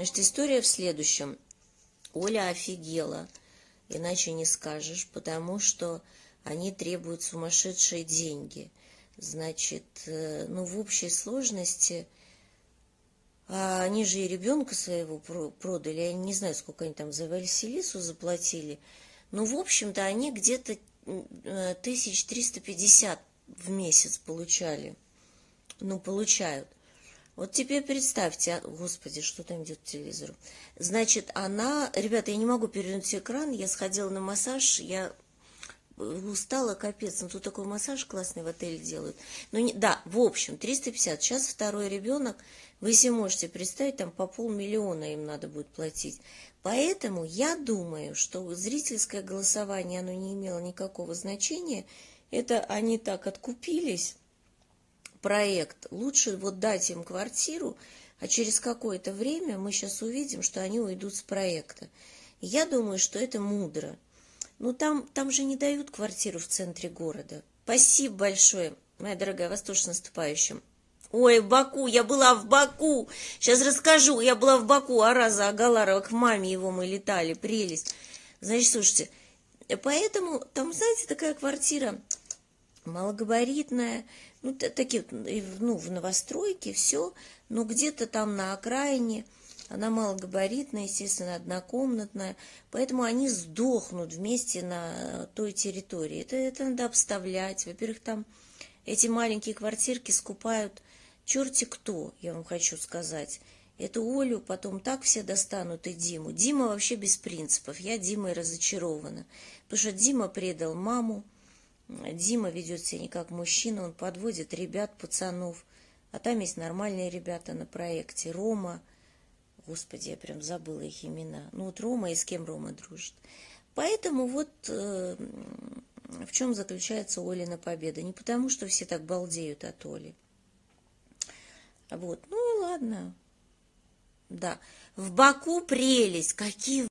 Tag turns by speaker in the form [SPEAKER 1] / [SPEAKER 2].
[SPEAKER 1] Значит, история в следующем. Оля офигела, иначе не скажешь, потому что они требуют сумасшедшие деньги. Значит, э, ну, в общей сложности, а они же и ребенка своего продали, я не знаю, сколько они там за Василису заплатили, но, в общем-то, они где-то 1350 в месяц получали. Ну, получают. Вот теперь представьте, а, господи, что там идет по телевизору. Значит, она, ребята, я не могу перевернуть экран, я сходила на массаж, я устала, капец, ну тут такой массаж классный в отеле делают. Ну, не, да, в общем, 350. Сейчас второй ребенок, вы себе можете представить, там по полмиллиона им надо будет платить. Поэтому я думаю, что зрительское голосование, оно не имело никакого значения. Это они так откупились, проект. Лучше вот дать им квартиру, а через какое-то время мы сейчас увидим, что они уйдут с проекта. Я думаю, что это мудро. Ну, там, там же не дают квартиру в центре города. Спасибо большое, моя дорогая, вас тоже с наступающим. Ой, в Баку, я была в Баку. Сейчас расскажу. Я была в Баку, Араза Агаларова, к маме его мы летали, прелесть. Значит, слушайте, поэтому там, знаете, такая квартира малогабаритная, ну, такие, ну, в новостройке, все, но где-то там на окраине – она малогабаритная, естественно, однокомнатная, поэтому они сдохнут вместе на той территории. Это, это надо обставлять. Во-первых, там эти маленькие квартирки скупают черти кто, я вам хочу сказать. Эту Олю потом так все достанут и Диму. Дима вообще без принципов. Я Димой разочарована. Потому что Дима предал маму. Дима ведет себя не как мужчина. Он подводит ребят, пацанов. А там есть нормальные ребята на проекте. Рома, Господи, я прям забыла их имена. Ну вот Рома и с кем Рома дружит. Поэтому вот э, в чем заключается Олина победа. Не потому, что все так балдеют от Оли. Вот, ну и ладно. Да. В Баку прелесть. Какие